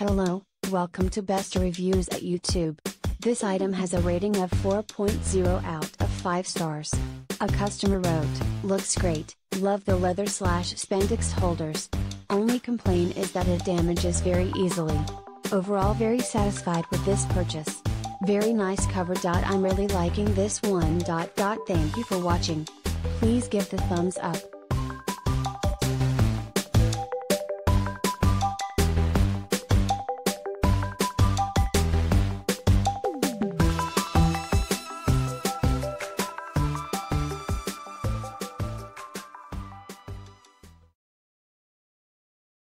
Hello, welcome to Best Reviews at YouTube. This item has a rating of 4.0 out of 5 stars. A customer wrote, looks great, love the leather slash spandex holders. Only complaint is that it damages very easily. Overall very satisfied with this purchase. Very nice cover. I'm really liking this one. Thank you for watching. Please give the thumbs up.